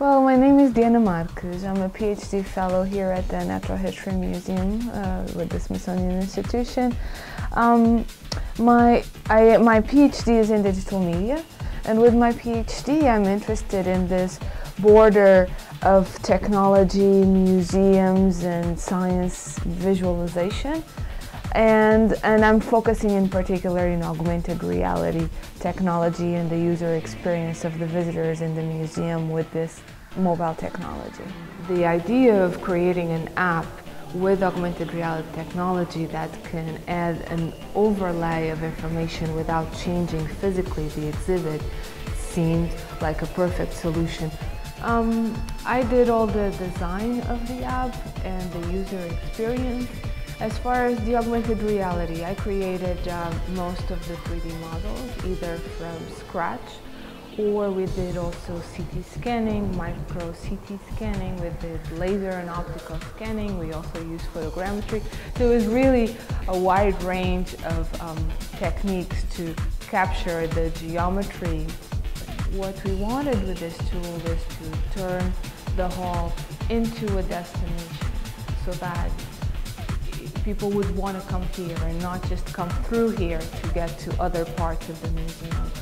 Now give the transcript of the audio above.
Well, my name is Diana Marques. I'm a PhD fellow here at the Natural History Museum uh, with the Smithsonian Institution. Um, my, I, my PhD is in digital media, and with my PhD, I'm interested in this border of technology, museums, and science visualization. And, and I'm focusing in particular in augmented reality technology and the user experience of the visitors in the museum with this mobile technology. The idea of creating an app with augmented reality technology that can add an overlay of information without changing physically the exhibit seemed like a perfect solution. Um, I did all the design of the app and the user experience as far as the augmented reality, I created uh, most of the 3D models either from scratch or we did also CT scanning, micro CT scanning, we did laser and optical scanning, we also used photogrammetry. So it was really a wide range of um, techniques to capture the geometry. What we wanted with this tool is to turn the hall into a destination so that people would want to come here and not just come through here to get to other parts of the museum.